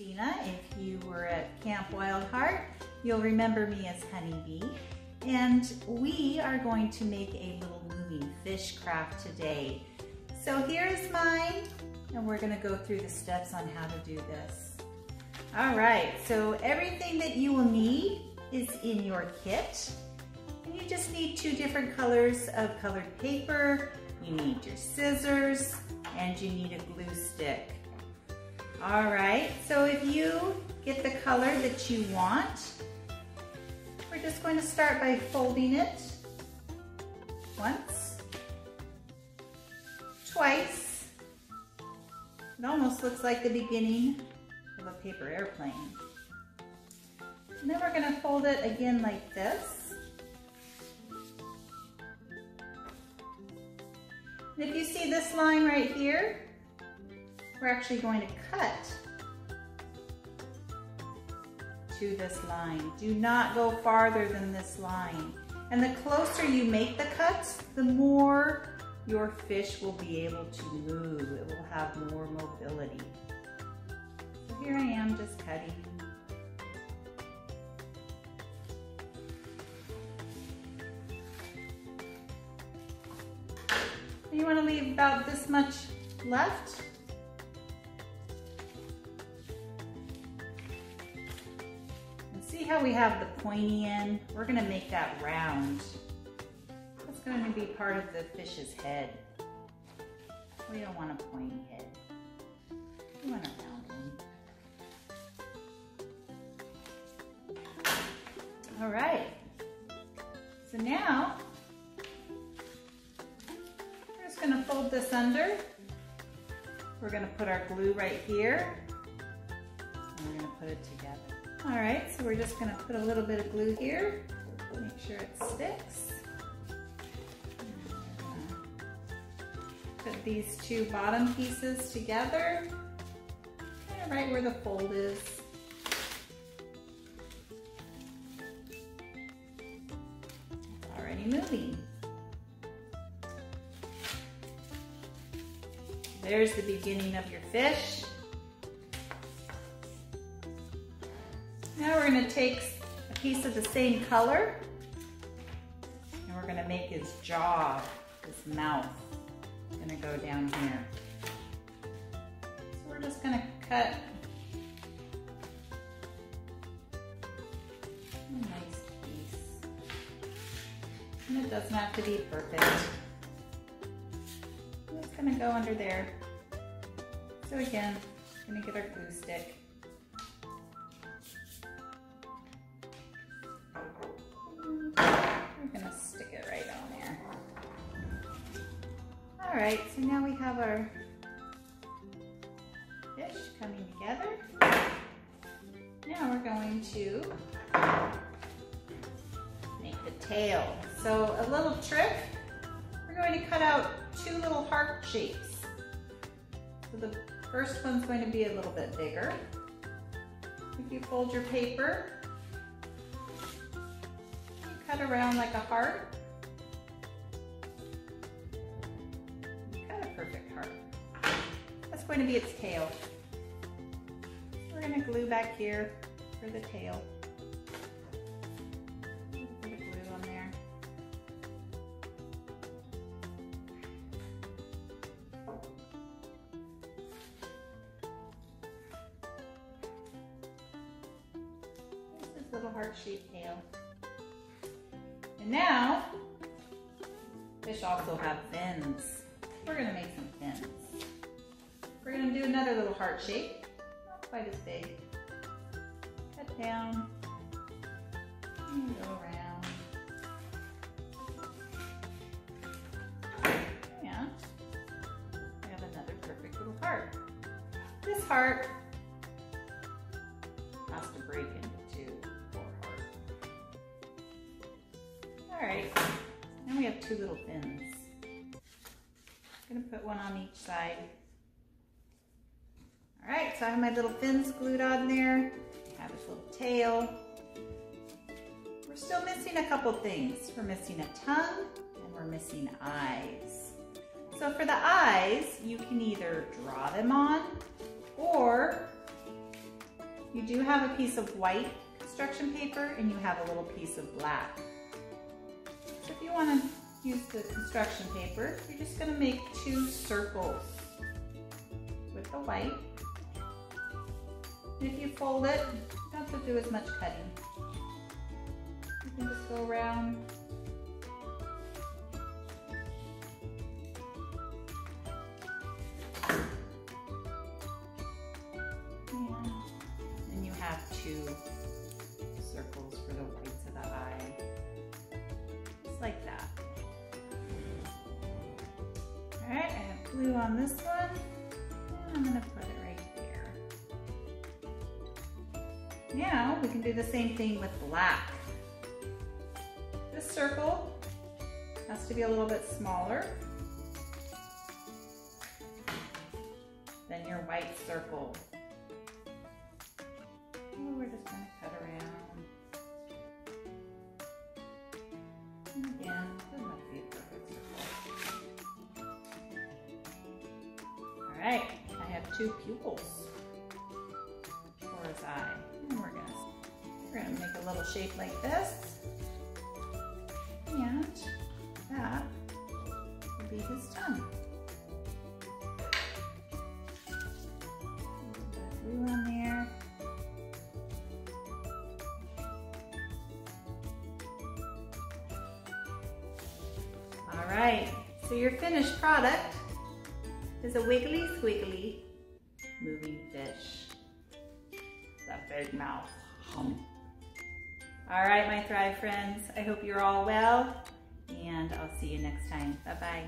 Kristina. If you were at Camp Wild Heart, you'll remember me as Honeybee. And we are going to make a little moving fish craft today. So here's mine, and we're gonna go through the steps on how to do this. All right, so everything that you will need is in your kit. And you just need two different colors of colored paper. You need your scissors, and you need a glue stick. All right, so if you get the color that you want, we're just going to start by folding it once, twice. It almost looks like the beginning of a paper airplane. And then we're gonna fold it again like this. And if you see this line right here, we're actually going to cut to this line. Do not go farther than this line. And the closer you make the cuts, the more your fish will be able to move. It will have more mobility. So here I am just cutting. You want to leave about this much left how we have the pointy end? We're gonna make that round. That's going to be part of the fish's head. We don't want a pointy head. We want a round one. All right. So now, we're just gonna fold this under. We're gonna put our glue right here. And we're gonna put it together. All right, so we're just gonna put a little bit of glue here, make sure it sticks. Put these two bottom pieces together, kind of right where the fold is. already moving. There's the beginning of your fish. Now we're gonna take a piece of the same color and we're gonna make his jaw, his mouth, gonna go down here. So we're just gonna cut a nice piece. And it doesn't have to be perfect. Just gonna go under there. So again, gonna get our glue stick. All right, so now we have our fish coming together. Now we're going to make the tail. So a little trick, we're going to cut out two little heart shapes. So the first one's going to be a little bit bigger. If you fold your paper, you cut around like a heart. Going to be its tail. We're going to glue back here for the tail. Little heart-shaped tail. And now, fish also have fins. We're going to make some fins. We're gonna do another little heart shape, not quite as big. Cut down, and go around. Yeah, we have another perfect little heart. This heart has to break into two for heart. All right, now we have two little fins. I'm gonna put one on each side. All right, so I have my little fins glued on there. I have this little tail. We're still missing a couple things. We're missing a tongue and we're missing eyes. So for the eyes, you can either draw them on or You do have a piece of white construction paper and you have a little piece of black. So if you want to use the construction paper, you're just going to make two circles with the white. If you fold it, you don't have to do as much cutting. You can just go around and you have two circles for the whites of the eye. Just like that. All right, I have blue on this one. I'm gonna put it Now we can do the same thing with black. This circle has to be a little bit smaller than your white circle. And we're just gonna cut around. Again, have to be a perfect circle. All right, I have two pupils a little shape like this. And that will be his tongue. On there. All right, so your finished product is a wiggly squiggly moving fish. That big mouth. Hum. All right, my Thrive friends, I hope you're all well, and I'll see you next time. Bye-bye.